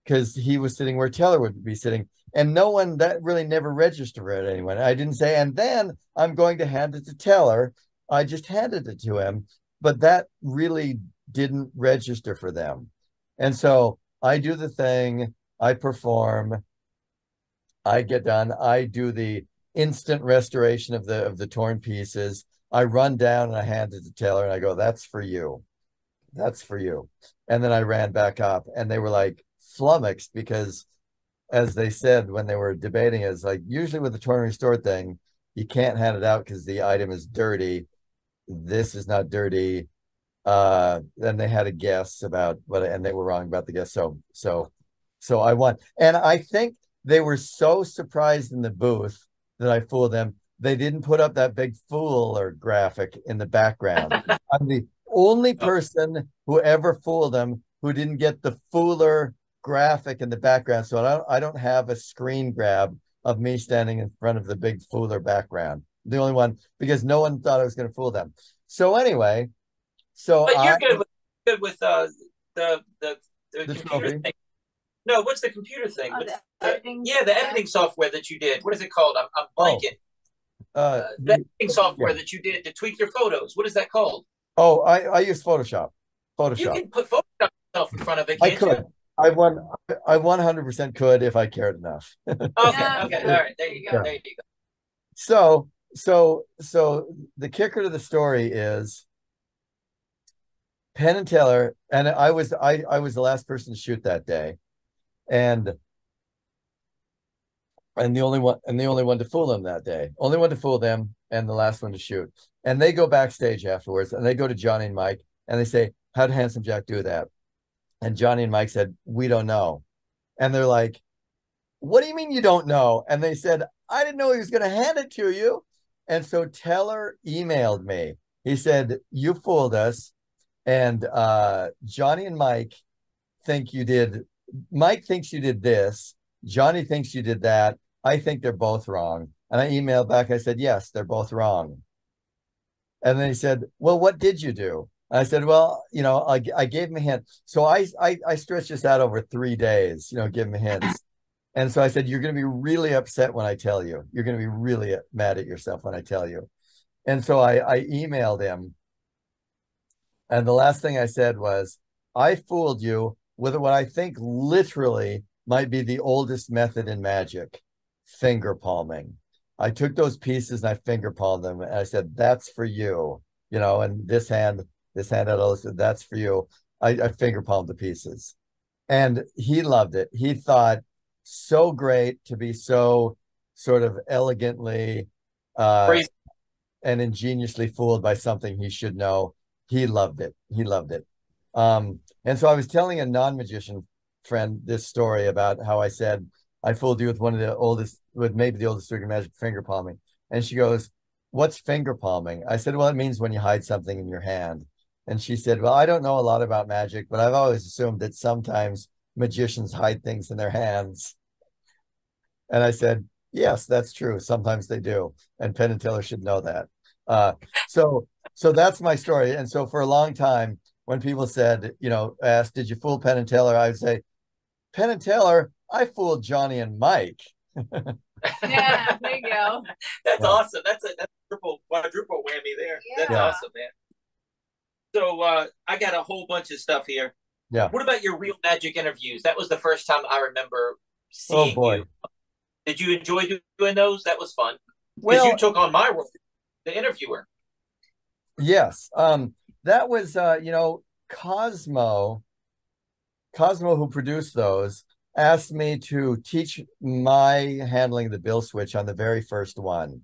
D: because he was sitting where Teller would be sitting. And no one that really never registered it anyone. I didn't say, and then I'm going to hand it to Teller. I just handed it to him. But that really didn't register for them. And so I do the thing, I perform, I get done, I do the instant restoration of the of the torn pieces. I run down and I hand it to Teller and I go, that's for you. That's for you. And then I ran back up and they were like flummoxed because as they said when they were debating is like usually with the torn and restored thing, you can't hand it out because the item is dirty. This is not dirty. Uh then they had a guess about what and they were wrong about the guess. So so so I won. And I think they were so surprised in the booth that I fooled them. They didn't put up that big fooler graphic in the background. I'm the only person who ever fooled them who didn't get the fooler graphic in the background. So I don't, I don't have a screen grab of me standing in front of the big fooler background. The only one because no one thought I was going to fool them. So anyway, so
C: but you're
D: I,
C: good with good with uh the the, the,
D: The
C: computer
D: trophy?
C: thing. No, what's the computer thing?
E: Oh,
C: What's
E: the
C: the- yeah, the editing software that you did. What is it called? I'm, I'm
D: Oh,
C: blanking.
D: uh,
C: Uh, the editing software
D: yeah.
C: that you did to tweak your photos. What is that called?
D: oh, I, I use Photoshop. Photoshop.
C: You can put Photoshop yourself in front of it.
D: I
C: Can't
D: could. I one I 100% could if I cared enough.
C: Okay,
E: Yeah.
C: okay, all right. There you go.
D: Yeah.
C: There you go.
D: So so so the kicker to the story is Penn and Teller, and I was I I was the last person to shoot that day, and and the only one and the only one to fool them that day, only one to fool them, and the last one to shoot. And they go backstage afterwards, and they go to Johnny and Mike, and they say, "How did Handsome Jack do that?" And Johnny and Mike said, "We don't know," and they're like, "What do you mean you don't know?" And they said, "I didn't know he was going to hand it to you." And so Teller emailed me. He said, "You fooled us." and uh Johnny and Mike think you did Mike thinks you did this. Johnny thinks you did that. I think they're both wrong. And I emailed back I said yes they're both wrong. And then he said well what did you do? I said well you know I, I gave him a hint. So I, I I stretched this out over three days you know give him hints and so I said you're going to be really upset when I tell you. You're going to be really mad at yourself when I tell you. And so I I emailed him. And the last thing I said was, I fooled you with what I think literally might be the oldest method in magic finger palming. I took those pieces and I finger palmed them. And I said, That's for you. You know, and this hand, this hand had all this, that's for you. I, I finger palmed the pieces. And he loved it. He thought so great to be so sort of elegantly uh,
C: Crazy.
D: and ingeniously fooled by something he should know he loved it. He loved it. Um, and so I was telling a non-magician friend this story about how I said I fooled you with one of the oldest, with maybe the oldest trick of magic, finger palming. And she goes, "What's finger palming?" I said, "Well, it means when you hide something in your hand." And she said, "Well, I don't know a lot about magic, but I've always assumed that sometimes magicians hide things in their hands." And I said, "Yes, that's true. Sometimes they do, and Penn and Teller should know that." Uh, so so that's my story. And so for a long time, when people said, you know, asked, did you fool Penn and Teller? I would say, Penn and Teller, I fooled Johnny and Mike.
E: Yeah, there you go.
C: That's
D: Yeah.
C: awesome. That's a that's a triple quadruple whammy there. That's
E: Yeah.
C: awesome, man. So uh, I got a whole bunch of stuff here.
D: Yeah.
C: What about your real magic interviews? That was the first time I remember seeing
D: Oh boy.
C: you. Did you enjoy doing those? That was fun. Because
D: Well,
C: you took on my role, the interviewer.
D: yes. Um, that was uh, you know, Cosmo, Cosmo who produced those asked me to teach my handling the bill switch on the very first one.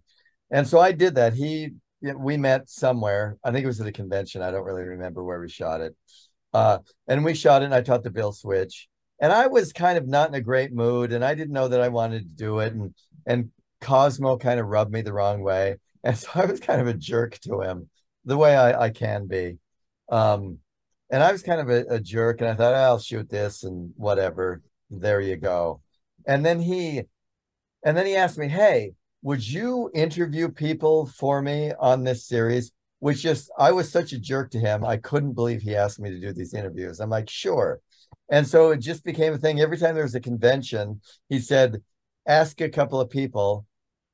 D: And so I did that. He we met somewhere. I think it was at a convention. I don't really remember where we shot it. Uh, and we shot it and I taught the bill switch. And I was kind of not in a great mood and I didn't know that I wanted to do it. And and Cosmo kind of rubbed me the wrong way. And so I was kind of a jerk to him, the way I, I can be. Um, and I was kind of a, a jerk, and I thought, I'll shoot this and whatever. There you go. And then he and then he asked me, Hey, would you interview people for me on this series? Which just I was such a jerk to him. I couldn't believe he asked me to do these interviews. I'm like, sure. And so it just became a thing. Every time there was a convention, he said, ask a couple of people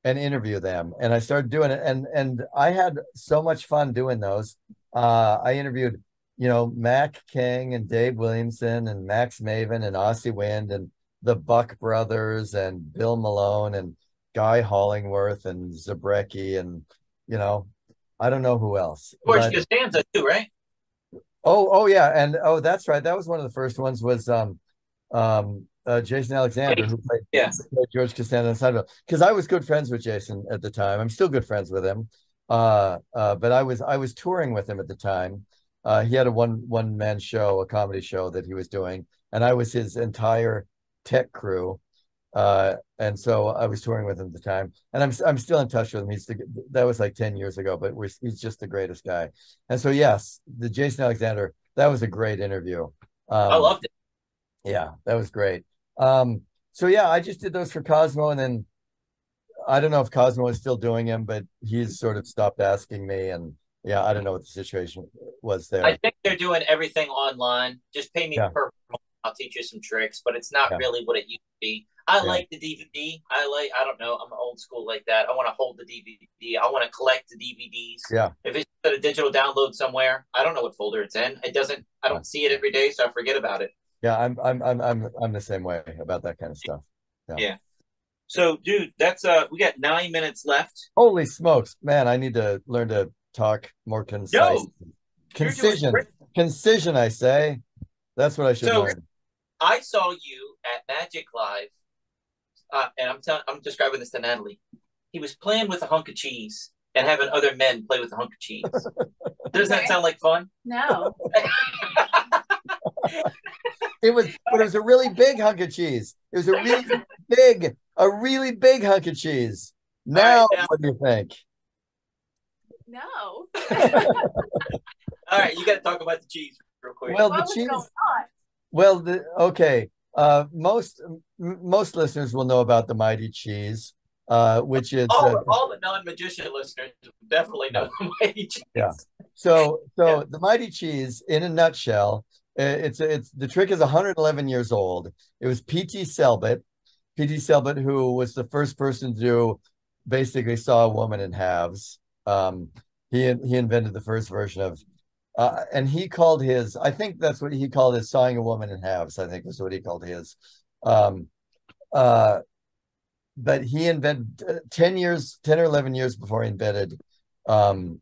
D: and interview them. And I started doing it. And and I had so much fun doing those. Uh, I interviewed, you know, Mac King and Dave Williamson and Max Maven and Asi Wind and the Buck brothers and Bill Malone and Guy Hollingworth and Zabrecky and you know, I don't know who else.
C: Of George Costanza too, right?
D: Oh, oh yeah, and oh, that's right. That was one of the first ones. Was um, um, uh, Jason Alexander who played,
C: yeah.
D: played George Costanza in Seinfeld. Because I was good friends with Jason at the time. I'm still good friends with him. Uh, uh, but I was I was touring with him at the time. Uh, he had a one one man show, a comedy show that he was doing, and I was his entire tech crew. Uh, and so I was touring with him at the time, and I'm I'm still in touch with him. He's the, that was like ten years ago, but we're, he's just the greatest guy. And so yes, the Jason Alexander that was a great interview.
C: Um, I loved it.
D: Yeah, that was great. Um, so yeah, I just did those for Cosmo, and then I don't know if Cosmo is still doing them, but he's sort of stopped asking me, and yeah, I don't know what the situation was there.
C: I think they're doing everything online. Just pay me yeah. per I'll teach you some tricks, but it's not yeah. really what it used to be. I yeah. like the DVD. I like, I don't know, I'm old school like that. I want to hold the DVD. I want to collect the DVDs.
D: Yeah.
C: If it's a digital download somewhere, I don't know what folder it's in. It doesn't, I don't see it every day, so I forget about it.
D: Yeah, I'm, I'm, I'm, I'm, I'm the same way about that kind of stuff.
C: Yeah. yeah. So, dude, that's uh, we got nine minutes left.
D: Holy smokes, man! I need to learn to talk more concise. Yo, concision, concision. I say, that's what I should so, learn.
C: I saw you at Magic Live, uh, and I'm telling, I'm describing this to Natalie. He was playing with a hunk of cheese and having other men play with a hunk of cheese. Does that sound like fun?
E: No.
D: it was, but it was a really big hunk of cheese. It was a really big, a really big hunk of cheese. Now, right, now what do you think?
E: No.
C: All right, you got to talk about the cheese real quick.
D: Well, what the cheese. Well, the, okay. Uh, most most listeners will know about the Mighty Cheese, uh, which is
C: all, uh, all the non-magician listeners definitely know the Mighty Cheese.
D: Yeah. So so yeah. the Mighty Cheese, in a nutshell, it's it's the trick is 111 years old. It was P.T. Selbit, P.T. Selbit, who was the first person to basically saw a woman in halves. Um, he he invented the first version of uh, and he called his, I think that's what he called his sawing a woman in halves, I think was what he called his. Um, uh, but he invented uh, 10 years, 10 or 11 years before he invented um,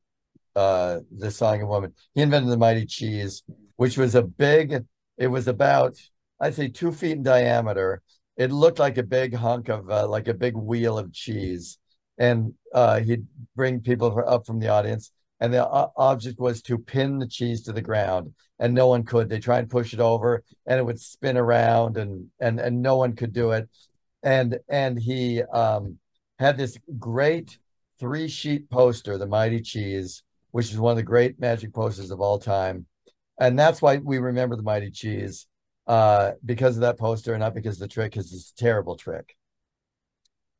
D: uh, the sawing a woman, he invented the mighty cheese, which was a big, it was about, I'd say two feet in diameter. It looked like a big hunk of, uh, like a big wheel of cheese. And uh, he'd bring people up from the audience and the object was to pin the cheese to the ground and no one could they try and push it over and it would spin around and and and no one could do it and and he um, had this great three sheet poster the mighty cheese which is one of the great magic posters of all time and that's why we remember the mighty cheese uh, because of that poster not because the trick is this terrible trick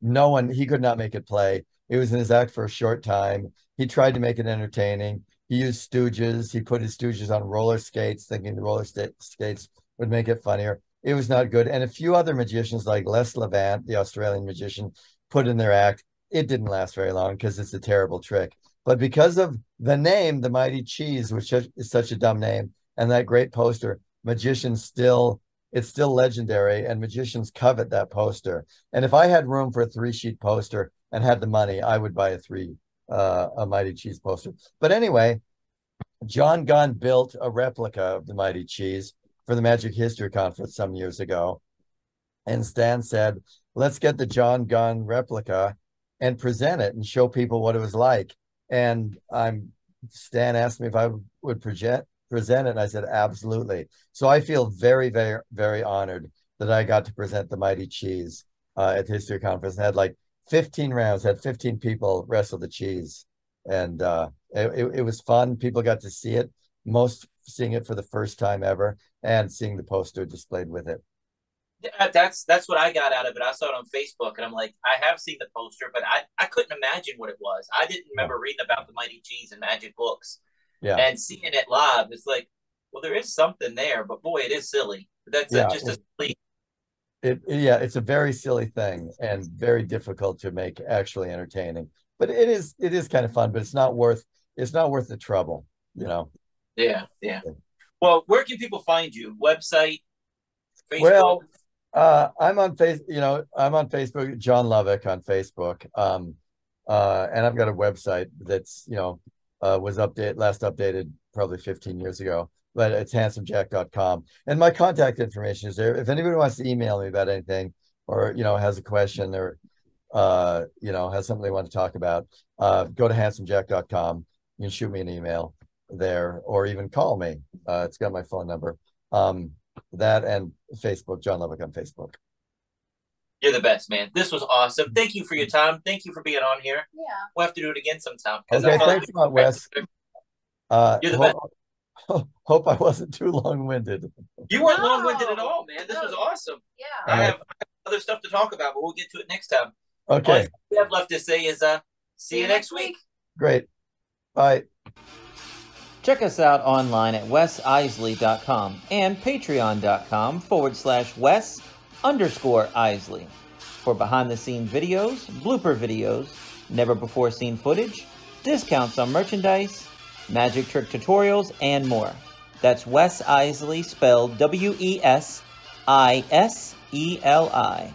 D: no one he could not make it play it was in his act for a short time. He tried to make it entertaining. He used stooges. He put his stooges on roller skates, thinking the roller skates would make it funnier. It was not good. And a few other magicians, like Les Levante, the Australian magician, put in their act. It didn't last very long because it's a terrible trick. But because of the name, the Mighty Cheese, which is such a dumb name, and that great poster, magicians still it's still legendary and magicians covet that poster and if i had room for a three sheet poster and had the money, I would buy a three uh, a Mighty Cheese poster. But anyway, John Gaughan built a replica of the Mighty Cheese for the Magic History Conference some years ago. And Stan said, let's get the John Gaughan replica and present it and show people what it was like. And I'm Stan asked me if I would present present it. And I said, absolutely. So I feel very, very, very honored that I got to present the Mighty Cheese uh, at the History Conference. And had like 15 rounds, had 15 people wrestle the cheese. And uh, it, it was fun. People got to see it, most seeing it for the first time ever, and seeing the poster displayed with it.
C: That's that's what I got out of it. I saw it on Facebook, and I'm like, I have seen the poster, but I, I couldn't imagine what it was. I didn't remember reading about the Mighty Cheese and Magic books,
D: Yeah.
C: and seeing it live. It's like, well, there is something there, but boy, it is silly. That's
D: Yeah,
C: a, just a silly.
D: It, yeah, it's a very silly thing and very difficult to make actually entertaining. But it is it is kind of fun, but it's not worth it's not worth the trouble, you know.
C: Yeah, yeah. Well, where can people find you? Website, Facebook.
D: Well, uh, I'm on face, you know, I'm on Facebook, John Lovick on Facebook. Um, uh, and I've got a website that's, you know, uh, was updated last updated probably 15 years ago, but it's handsomejack.com. And my contact information is there. If anybody wants to email me about anything or, you know, has a question or, uh, you know, has something they want to talk about, uh, go to handsomejack.com. You can shoot me an email there or even call me. Uh, it's got my phone number. Um, that and Facebook, John Lovick on Facebook.
C: You're the best, man. This was awesome. Thank you for your time. Thank you for being on here.
E: Yeah.
C: We'll have to do it again sometime. I
D: Okay,
C: felt
D: thanks a lot, Wes. Uh,
C: You're the
D: hope, hope I wasn't too long-winded.
C: You weren't
E: No.
C: long-winded at all, man. This was awesome.
E: Yeah.
C: I have, I have other stuff to talk about, but we'll get to it next time. All
D: Okay,
C: we have left to say is, uh, see you next week.
D: great. Bye.
F: Check us out online at wesiseli.com and patreon.com forward slash wes underscore iseli for behind the scenes videos, blooper videos, never before seen footage, discounts on merchandise, magic trick tutorials, and more. That's Wes Iseli spelled W E S I S E L I.